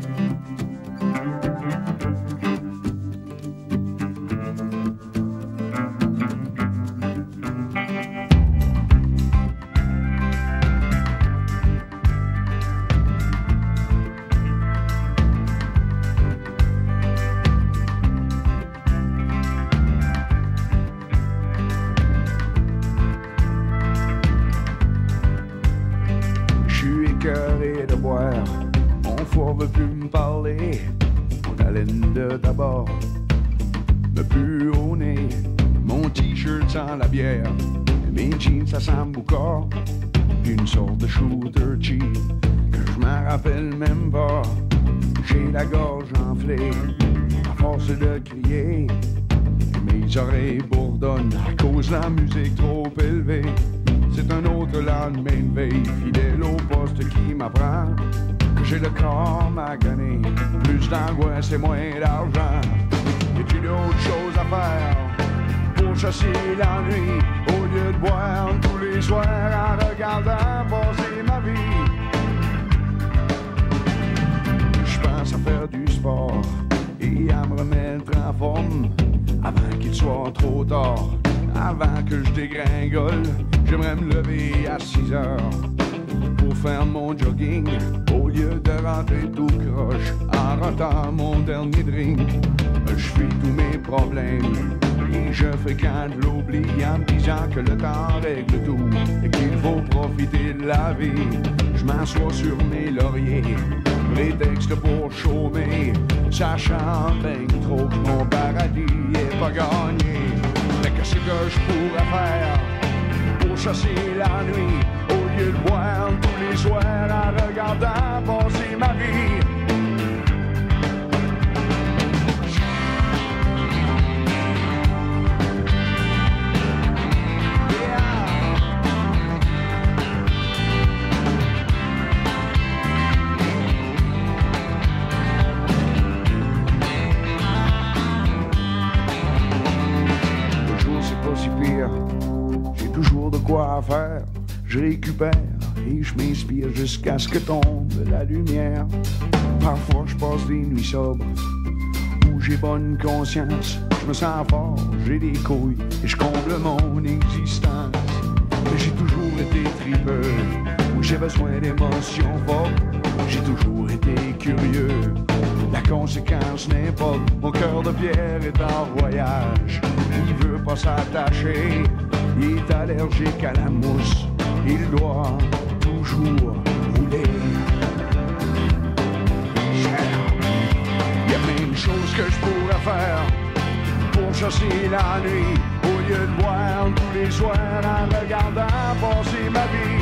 Je four veut plus me parler? Mon haleine de d'abord me pue au nez. Mon t-shirt sent la bière, mes jeans ça sent boucard. Une sorte de shooter cheap que je m'en rappelle même pas. J'ai la gorge enflée, à force de crier. Mes oreilles bourdonnent à cause de la musique trop élevée. C'est un autre lendemain de veille, fidèle au poste qui m'apprend j'ai le corps magané. Plus d'angoisse et moins d'argent. Y a-t-il d'autres choses à faire pour chasser l'ennui au lieu de boire tous les soirs en regardant passer ma vie? Je pense à faire du sport et à me remettre en forme avant qu'il soit trop tard. Avant que je dégringole, j'aimerais me lever à 6 heures pour faire mon jogging de rentrer tout croche en ratant mon dernier drink. Je fuis tous mes problèmes et je fréquente l'oubli en me disant que le temps règle tout et qu'il faut profiter de la vie. Je m'assois sur mes lauriers, prétexte pour chômer, sachant bien trop que mon paradis est pas gagné. Mais qu'est-ce que je pourrais faire pour chasser la nuit au lieu de boire tous les soirs en regardant de quoi faire. Je récupère et je m'inspire jusqu'à ce que tombe la lumière. Parfois je passe des nuits sobres où j'ai bonne conscience. Je me sens fort, j'ai des couilles et je comble mon existence. J'ai toujours été tripeux, où j'ai besoin d'émotions fortes. J'ai toujours été curieux. La conséquence n'importe, mon cœur de pierre est en voyage. Il veut pas s'attacher, allergique à la mousse. Il doit toujours rouler. Il y a même chose que je pourrais faire pour chasser la nuit au lieu de boire tous les soirs en regardant passer ma vie.